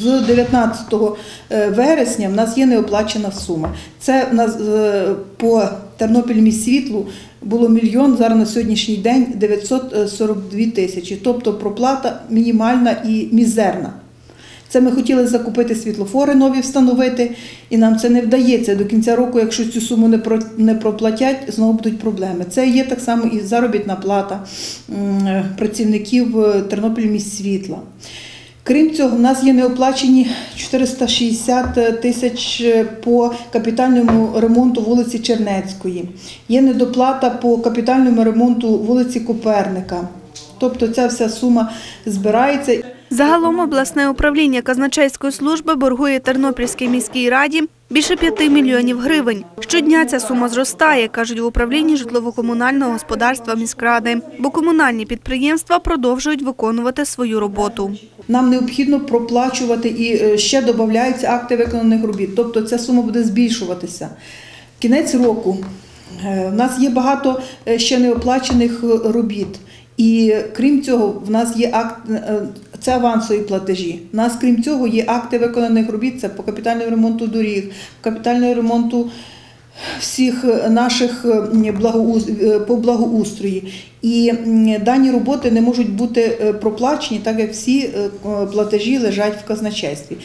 З 19 вересня в нас є неоплачена сума. Це в нас е, по Тернопільміськсвітлу було мільйон, зараз на сьогоднішній день 942 тисячі. Тобто проплата мінімальна і мізерна. Це ми хотіли закупити світлофори нові встановити, і нам це не вдається. До кінця року, якщо цю суму не проплатять, знову будуть проблеми. Це є так само і заробітна плата е, працівників е, Тернопільміськсвітла. Крім цього, в нас є неоплачені 460 тисяч по капітальному ремонту вулиці Чернецької. Є недоплата по капітальному ремонту вулиці Коперника. Тобто ця вся сума збирається. Загалом обласне управління казначейської служби боргує Тернопільській міській раді більше 5 мільйонів гривень. Щодня ця сума зростає, кажуть в управлінні житлово-комунального господарства міськради, бо комунальні підприємства продовжують виконувати свою роботу. Нам необхідно проплачувати і е, ще додаються акти виконаних робіт. Тобто ця сума буде збільшуватися. Кінець року. Е, У нас є багато е, ще неоплачених робіт. І крім цього, в нас є акт, це авансові платежі. У нас, крім цього, є акти виконаних робіт, це по капітальному ремонту доріг, капітальному ремонту всіх е, наших е, е, по благоустрої. І дані роботи не можуть бути проплачені, так як всі платежі лежать в казначействі.